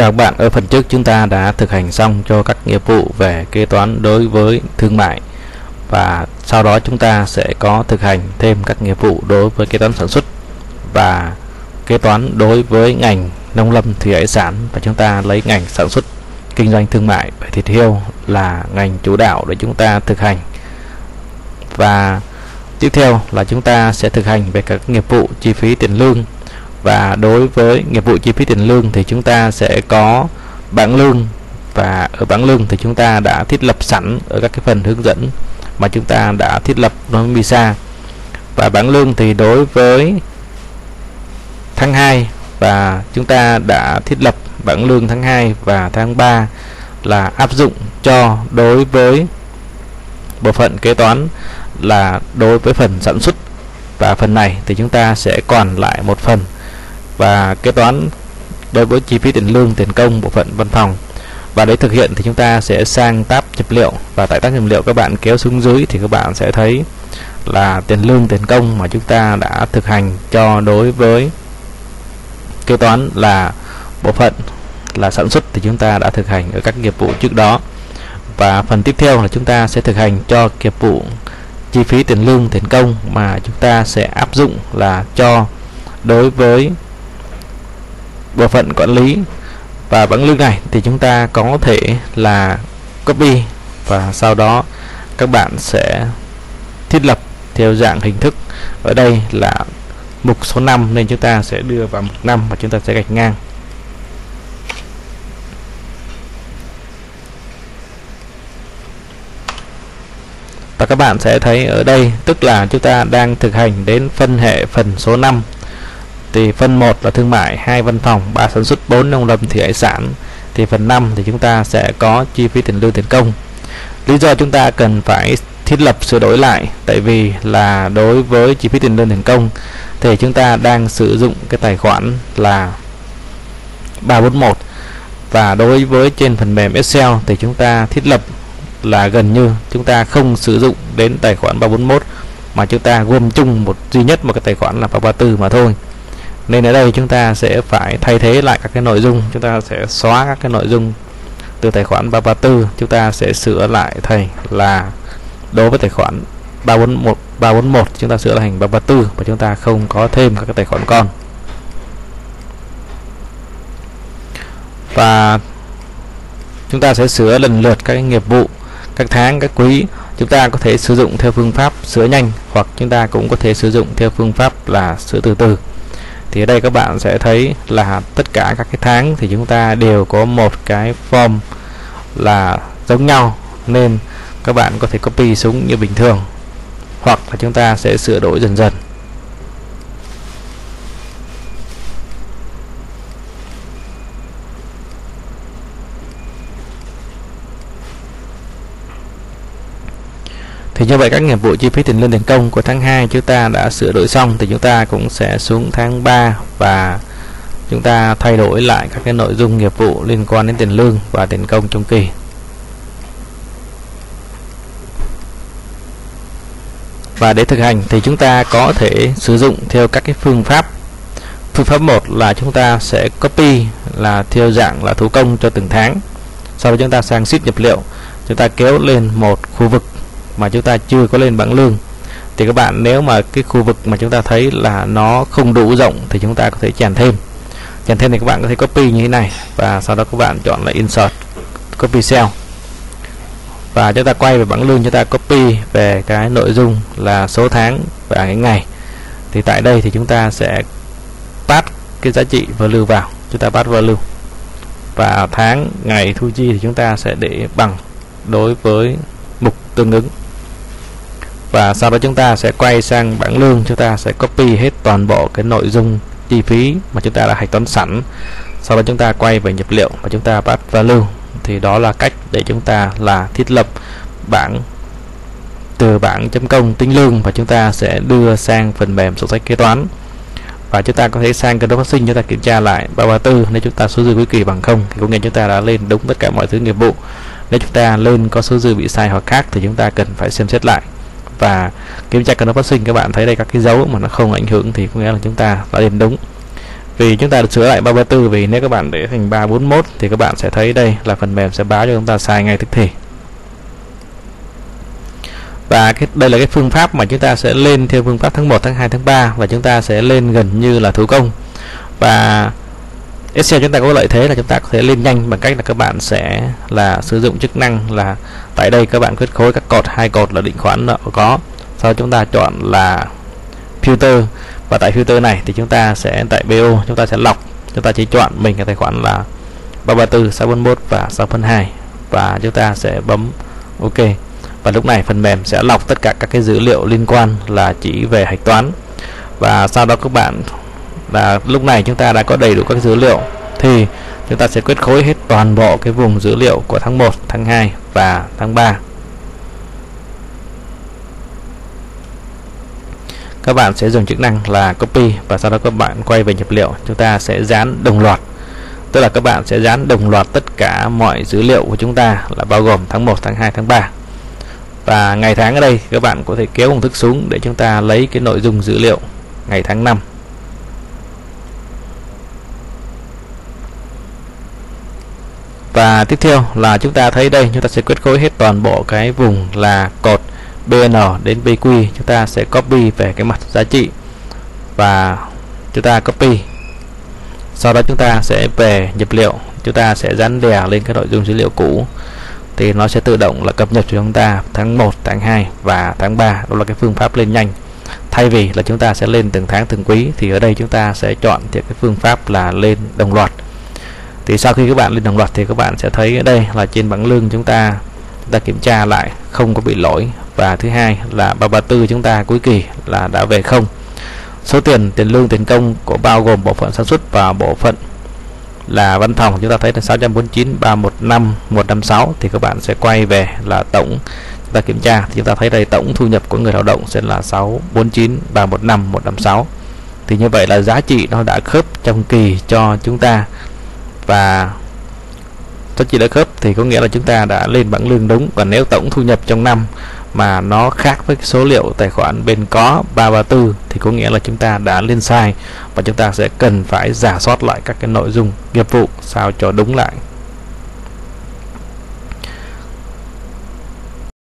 chào các bạn, ở phần trước chúng ta đã thực hành xong cho các nghiệp vụ về kế toán đối với thương mại. Và sau đó chúng ta sẽ có thực hành thêm các nghiệp vụ đối với kế toán sản xuất và kế toán đối với ngành nông lâm thủy hải sản. Và chúng ta lấy ngành sản xuất kinh doanh thương mại và thịt heo là ngành chủ đạo để chúng ta thực hành. Và tiếp theo là chúng ta sẽ thực hành về các nghiệp vụ chi phí tiền lương và đối với nghiệp vụ chi phí tiền lương thì chúng ta sẽ có bảng lương. Và ở bảng lương thì chúng ta đã thiết lập sẵn ở các cái phần hướng dẫn mà chúng ta đã thiết lập đối với MISA và bảng lương thì đối với tháng 2 và chúng ta đã thiết lập bảng lương tháng 2 và tháng 3 là áp dụng cho đối với bộ phận kế toán là đối với phần sản xuất. Và phần này thì chúng ta sẽ còn lại một phần và kế toán đối với chi phí tiền lương, tiền công, bộ phận văn phòng. Và để thực hiện thì chúng ta sẽ sang tab nhập liệu. Và tại tab nhập liệu các bạn kéo xuống dưới thì các bạn sẽ thấy là tiền lương, tiền công mà chúng ta đã thực hành cho đối với kế toán là bộ phận là sản xuất thì chúng ta đã thực hành ở các nghiệp vụ trước đó. Và phần tiếp theo là chúng ta sẽ thực hành cho nghiệp vụ chi phí tiền lương, tiền công mà chúng ta sẽ áp dụng là cho đối với bộ phận quản lý. Và bảng lương này thì chúng ta có thể là copy và sau đó các bạn sẽ thiết lập theo dạng hình thức. Ở đây là mục số 5 nên chúng ta sẽ đưa vào mục 5 và chúng ta sẽ gạch ngang. Và các bạn sẽ thấy ở đây, tức là chúng ta đang thực hành đến phân hệ phần số 5 thì phần 1 là thương mại, hai văn phòng, ba sản xuất 4 nông lâm, thủy hải sản. Thì phần 5 thì chúng ta sẽ có chi phí tiền lương tiền công. Lý do chúng ta cần phải thiết lập sửa đổi lại, tại vì là đối với chi phí tiền lương tiền công thì chúng ta đang sử dụng cái tài khoản là 341 và đối với trên phần mềm Excel thì chúng ta thiết lập là gần như chúng ta không sử dụng đến tài khoản 341 mà chúng ta gom chung một duy nhất một cái tài khoản là 334 mà thôi nên ở đây chúng ta sẽ phải thay thế lại các cái nội dung. Chúng ta sẽ xóa các cái nội dung từ tài khoản 334 chúng ta sẽ sửa lại thầy là đối với tài khoản 341 341 chúng ta sửa thành 334 và chúng ta không có thêm các cái tài khoản con. Và chúng ta sẽ sửa lần lượt các nghiệp vụ, các tháng, các quý. Chúng ta có thể sử dụng theo phương pháp sửa nhanh hoặc chúng ta cũng có thể sử dụng theo phương pháp là sửa từ từ thì ở đây các bạn sẽ thấy là tất cả các cái tháng thì chúng ta đều có một cái form là giống nhau, nên các bạn có thể copy xuống như bình thường. Hoặc là chúng ta sẽ sửa đổi dần dần. Thì như vậy các nghiệp vụ chi phí tiền lương tiền công của tháng 2 chúng ta đã sửa đổi xong thì chúng ta cũng sẽ xuống tháng 3 và chúng ta thay đổi lại các cái nội dung nghiệp vụ liên quan đến tiền lương và tiền công trong kỳ. Và để thực hành thì chúng ta có thể sử dụng theo các cái phương pháp. Phương pháp một là chúng ta sẽ copy là theo dạng là thủ công cho từng tháng. Sau đó chúng ta sang sheet nhập liệu. Chúng ta kéo lên một khu vực mà chúng ta chưa có lên bảng lương. Thì các bạn nếu mà cái khu vực mà chúng ta thấy là nó không đủ rộng thì chúng ta có thể chèn thêm. Chèn thêm thì các bạn có thể copy như thế này và sau đó các bạn chọn là insert, copy cell. Và chúng ta quay về bảng lương, chúng ta copy về cái nội dung là số tháng và cái ngày. Thì tại đây thì chúng ta sẽ pass cái giá trị value vào. Chúng ta pass value. Và tháng, ngày, thu chi thì chúng ta sẽ để bằng đối với mục tương ứng và sau đó chúng ta sẽ quay sang bảng lương chúng ta sẽ copy hết toàn bộ cái nội dung chi phí mà chúng ta đã hạch toán sẵn sau đó chúng ta quay về nhập liệu và chúng ta bắt value thì đó là cách để chúng ta là thiết lập bảng từ bảng chấm công tính lương và chúng ta sẽ đưa sang phần mềm sổ sách kế toán và chúng ta có thể sang kênh phát sinh chúng ta kiểm tra lại 334 nếu chúng ta số dư cuối kỳ bằng không thì có nghĩa chúng ta đã lên đúng tất cả mọi thứ nghiệp vụ nếu chúng ta lên có số dư bị sai hoặc khác thì chúng ta cần phải xem xét lại và kiểm tra kênh phát sinh, các bạn thấy đây, các cái dấu mà nó không ảnh hưởng thì có nghĩa là chúng ta đã điểm đúng. Vì chúng ta được sửa lại 334 vì nếu các bạn để thành 341 thì các bạn sẽ thấy đây là phần mềm sẽ báo cho chúng ta sai ngay tức thì. Và cái, đây là cái phương pháp mà chúng ta sẽ lên theo phương pháp tháng 1 tháng 2 tháng 3 và chúng ta sẽ lên gần như là thủ công. Và Excel chúng ta có lợi thế là chúng ta có thể lên nhanh bằng cách là các bạn sẽ là sử dụng chức năng là tại đây các bạn quyết khối các cột, hai cột là định khoản nợ có. Sau chúng ta chọn là filter và tại filter này thì chúng ta sẽ, tại BO chúng ta sẽ lọc. Chúng ta chỉ chọn mình cái tài khoản là 334 641 và 602 và chúng ta sẽ bấm OK. Và lúc này phần mềm sẽ lọc tất cả các cái dữ liệu liên quan là chỉ về hạch toán. Và sau đó các bạn là lúc này chúng ta đã có đầy đủ các dữ liệu. Thì chúng ta sẽ quyết khối hết toàn bộ cái vùng dữ liệu của tháng 1, tháng 2 và tháng 3 các bạn sẽ dùng chức năng là copy và sau đó các bạn quay về nhập liệu. Chúng ta sẽ dán đồng loạt. Tức là các bạn sẽ dán đồng loạt tất cả mọi dữ liệu của chúng ta là bao gồm tháng 1, tháng 2, tháng 3 và ngày tháng ở đây các bạn có thể kéo công thức xuống để chúng ta lấy cái nội dung dữ liệu ngày tháng năm. Và tiếp theo là chúng ta thấy đây, chúng ta sẽ quyết khối hết toàn bộ cái vùng là cột BN đến BQ chúng ta sẽ copy về cái mặt giá trị và chúng ta copy. Sau đó chúng ta sẽ về nhập liệu. Chúng ta sẽ dán đè lên cái nội dung dữ liệu cũ. Thì nó sẽ tự động là cập nhật cho chúng ta tháng 1 tháng 2 và tháng 3 đó là cái phương pháp lên nhanh. Thay vì là chúng ta sẽ lên từng tháng, từng quý, thì ở đây chúng ta sẽ chọn cái phương pháp là lên đồng loạt thì sau khi các bạn lên đồng loạt thì các bạn sẽ thấy ở đây là trên bảng lương chúng ta chúng ta kiểm tra lại không có bị lỗi. Và thứ hai là 334 chúng ta cuối kỳ là đã về không. Số tiền tiền lương, tiền công của bao gồm bộ phận sản xuất và bộ phận là văn phòng, chúng ta thấy là 649 315 156 thì các bạn sẽ quay về là tổng chúng ta kiểm tra. Thì chúng ta thấy đây, tổng thu nhập của người lao động sẽ là 649 315 156 thì như vậy là giá trị nó đã khớp trong kỳ cho chúng ta và giá trị đã khớp thì có nghĩa là chúng ta đã lên bảng lương đúng. Còn nếu tổng thu nhập trong năm mà nó khác với số liệu tài khoản bên có 334 thì có nghĩa là chúng ta đã lên sai. Và chúng ta sẽ cần phải giả soát lại các cái nội dung nghiệp vụ sao cho đúng lại.